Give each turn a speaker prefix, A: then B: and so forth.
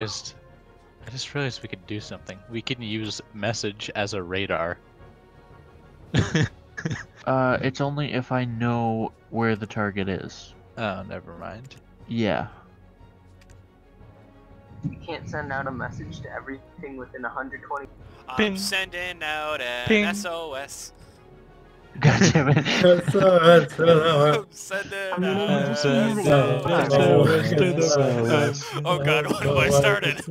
A: Just, I just realized we could do something. We can use message as a radar.
B: Uh, it's only if I know where the target is.
A: oh, never mind.
B: Yeah.
C: You can't send out a message to everything within 120.
D: I'm
A: Ping.
D: sending out an
A: Ping.
D: SOS.
B: God damn it.
E: That's, that's,
D: I'm sending
C: I'm
D: out
C: gonna
D: an
C: use it.
D: SOS. Oh god, what have I started?